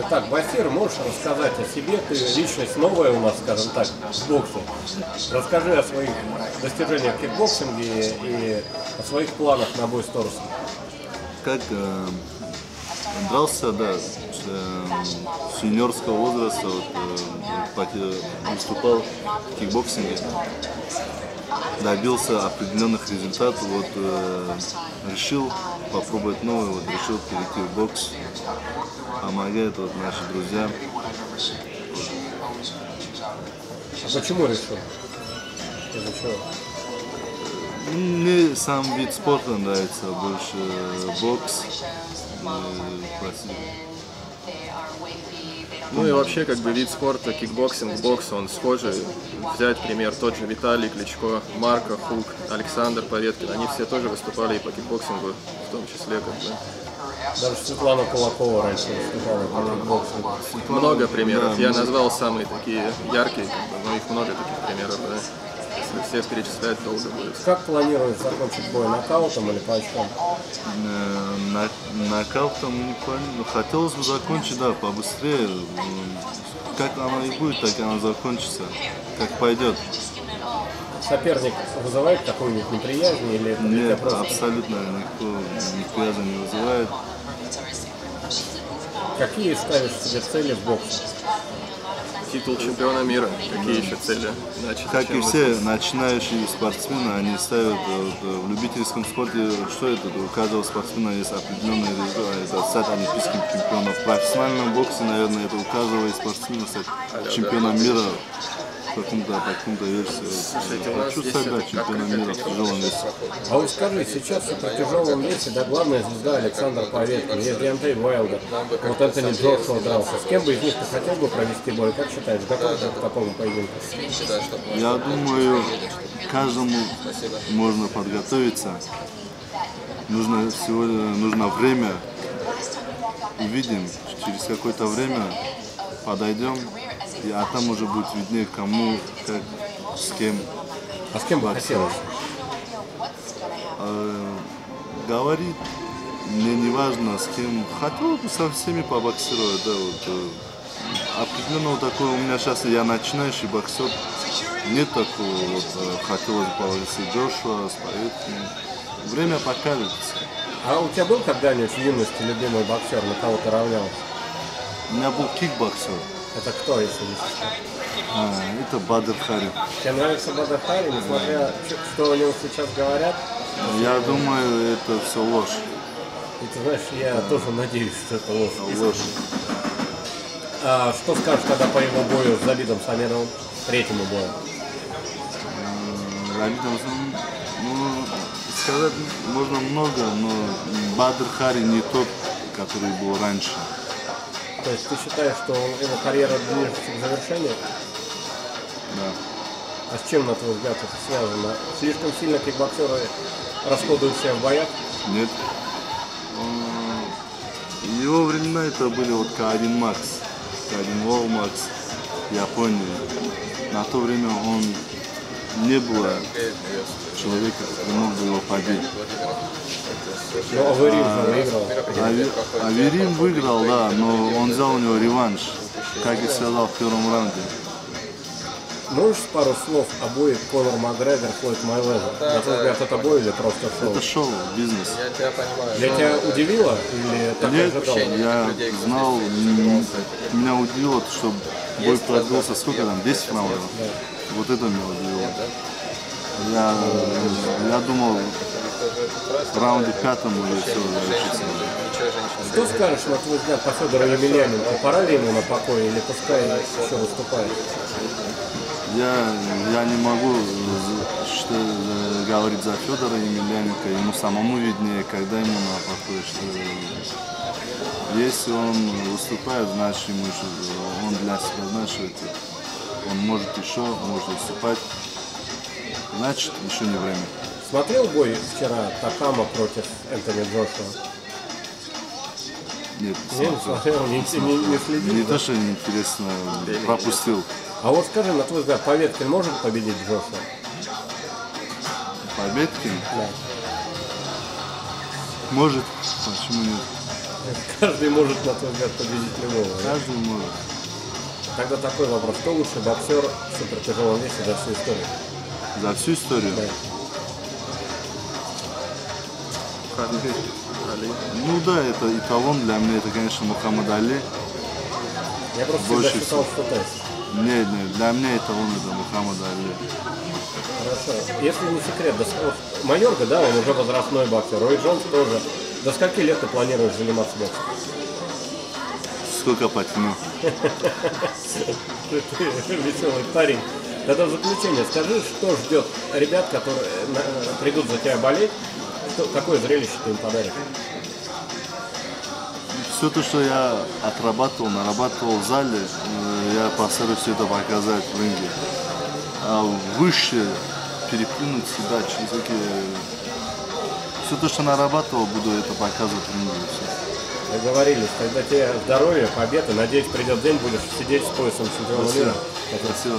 Итак, Басир, можешь рассказать о себе? Ты личность новая у нас, скажем так, в боксе. Расскажи о своих достижениях в кикбоксинге и о своих планах на бой с Торсом. Как э, дрался, да, с, э, с возраста, вот, э, выступал в кикбоксинге, добился определенных результатов, вот э, решил попробовать новое, вот решил перейти в бокс, помогают вот наши друзья. А почему решил? Из-за чего? Мне сам вид спорта нравится, больше э, бокс. э, спасибо. Ну и вообще, как бы вид спорта, кикбоксинг, бокс, он схожий. Взять пример тот же Виталий Кличко, Марко Хук, Александр Поветкин, они все тоже выступали и по кикбоксингу, в том числе, как бы. Даже Светлана Кулакова раньше выступала по кикбоксингу. Много примеров. Да, Я назвал самые такие яркие, но их много таких примеров, да. Если всех перечислять, долго будет. Как планируешь закончить бой, нокаутом или по очкам? Э, На, нокаутом не планирую. Ну, Хотелось бы закончить, да, побыстрее. М, Как оно и будет, так оно закончится. Как пойдет. Соперник вызывает какую-нибудь неприязнь или это Нет, просто абсолютно никто неприязни не вызывает. Какие ставишь себе цели в боксе? Титул чемпиона мира. Какие еще цели? Иначе Как и все начинающие спортсмены, они ставят э, вот, в любительском спорте, что это? У каждого спортсмена есть определенный результат, это стать олимпийским чемпионом. В профессиональном боксе, наверное, это у каждого из спортсменов стать чемпионом мира каком-то версии. Слушайте, у нас Хочу здесь стать, да, это как чемпионом мира в тяжелом весе. А вот скажи, сейчас в супертяжелом весе, да, главная звезда Александр Поветкин, есть Диантей Уайлдер, вот Энтони Джошуа дрался. С кем бы из них ты хотел бы провести бой? Как считаешь, готов ты к такому поединку? Я думаю, каждому можно подготовиться. Нужно всего нужно время. Увидим, через какое-то время подойдем, а там уже будет виднее, кому, как, с кем. А с кем бы хотелось? Э, говорит, мне не важно с кем. Хотел бы со всеми побоксировать, да, вот. э, Определенного такого у меня сейчас, я начинающий боксер, нет такого, вот, э, хотелось бы побоксировать Джошуа, с Поветкиным. Время покажет. А у тебя был когда-нибудь в юности любимый боксер, на кого ты равнялся? У меня был кикбоксер, Это кто, если не секрет? а, это Бадр Хари. Тебе нравится Бадр Хари, несмотря, ч- что о нем сейчас говорят? Я думаю, это все ложь. И ты знаешь, я тоже надеюсь, что это ложь. ложь. А что скажешь, когда по его бою с Давидом Самедовым, третьему бою? Леонидом, ну, сказать можно много, но Бадр Хари не тот, который был раньше. То есть ты считаешь, что его карьера движется к завершению? Да. А с чем, на твой взгляд, это связано? Слишком сильно кикбоксеры расходуют себя в боях? Нет. М, Его времена это были вот К1 Макс, К1 Вол Макс, Япония. На то время он не было человека, который мог бы его победить. Ну, Аверин же выиграл. Ави- Аверин выиграл, да, но он взял у него реванш, как и сказал в первом раунде. Можешь пару слов о бое Конор Макгрегор, Флойд Майвезер? На твой взгляд, это бой или просто шоу? Это шоу, бизнес. Для тебя удивило или так Нет, ожидал? я знал, м, меня удивило, то, что бой продлился сколько там, 10 раундов? Вот это меня удивило. Я, я думал, в раунде пятом уже все завершится. Что скажешь, на твой взгляд, по Федору Емельяненко? Пора ли ему на покой или пускай еще выступает? Я, я не могу что, э, говорить за Федора Емельяненко, ему самому виднее, когда ему на покой. Что, если он выступает, значит ему еще, он для себя знает, что это, он может еще, может выступать, значит еще не время. Смотрел бой вчера Такама против Энтони Джошуа? Нет, Не, смотрел. смотрел, не, не, не следил. Не да? то, что неинтересно, пропустил. А вот скажи, на твой взгляд, Поветкин может победить Джошуа? Победкин Да. может, почему нет? Каждый может, на твой взгляд, победить любого. да? Каждый может. Тогда такой вопрос. Кто лучший боксер в супертяжелом весе за всю историю? За всю историю? Да. Али. Ну да, это эталон для меня, это, конечно, Мухаммад Али. Я просто Больше всегда считал, что Тайсон. Нет, нет, для меня эталон это Мухаммад Али. Хорошо. Если не секрет, до Майорга, да, он уже возрастной боксер. Рой Джонс тоже. До скольки лет ты планируешь заниматься боксом? Сколько потяну? Ты веселый парень. Тогда в заключение скажи, что ждет ребят, которые на- придут за тебя болеть, что- какое зрелище ты им подаришь? Все то, что я отрабатывал, нарабатывал в зале, э, я постараюсь все это показать в ринге. А выше переплюнуть себя через какие... Все то, что нарабатывал, буду это показывать в ринге. и всё. Договорились. Тогда тебе здоровья, победы. Надеюсь, придет день, будешь сидеть с поясом чемпиона мира. Спасибо.